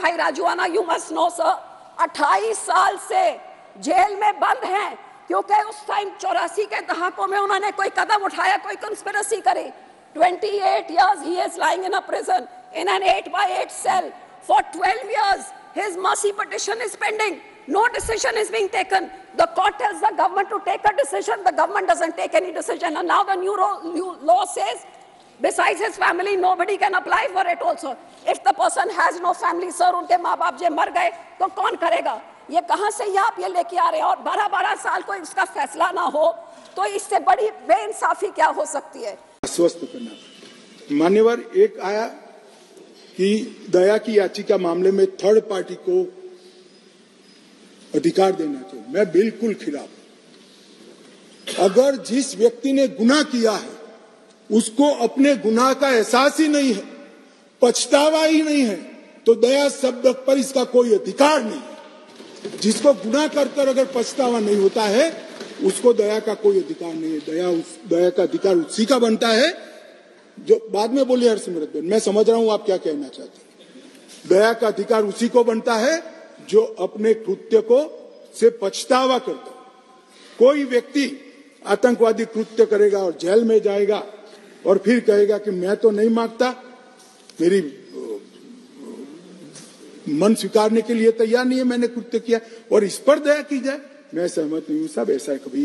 भाई राजूआना you must know sir 28 साल से जेल में बंद हैं क्योंकि उस टाइम चौरासी के दहाकों में उन्होंने कोई कदम उठाया कोई कंस्पिरेसी करे 28 years he is lying in a prison in an 8 by 8 cell for 12 years his mercy petition is pending no decision is being taken the court tells the government to take a decision the government doesn't take any decision and now the new law says Besides his family, nobody can apply for it also. If the person has no family, sir, उनके माँ बाप जे मर गए तो कौन करेगा? ये कहाँ से ये आप ये लेके आ रहे हैं? और बारह बारह साल को इसका फैसला ना हो तो इससे बड़ी बेइंसाफी क्या हो सकती है? आश्वस्त करना। मान्यवर एक आया कि दया की याचिका मामले में थर्ड पार्टी को अधिकार देना चाहिए। मैं बिल्कुल खिलाफ अगर जिस व्यक्ति ने गुनाह किया है उसको अपने गुनाह का एहसास ही नहीं है, पछतावा ही नहीं है तो दया शब्द पर इसका कोई अधिकार नहीं है। जिसको गुनाह कर कर अगर पछतावा नहीं होता है, उसको दया का कोई अधिकार नहीं है। दया उस, दया का अधिकार उसी का बनता है। जो, बाद में बोली हरसिमरत बहन मैं समझ रहा हूँ आप क्या कहना चाहते हैं। दया का अधिकार उसी को बनता है जो अपने कृत्य को, से पछतावा करता कोई व्यक्ति आतंकवादी कृत्य करेगा और जेल में जाएगा और फिर कहेगा कि मैं तो नहीं माँगता, मेरी मन स्वीकारने के लिए तैयार नहीं है, मैंने कृत्य किया, और इस पर दया की जाए, मैं सहमत नहीं हूँ, सब ऐसा कभी।